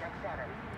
Got it.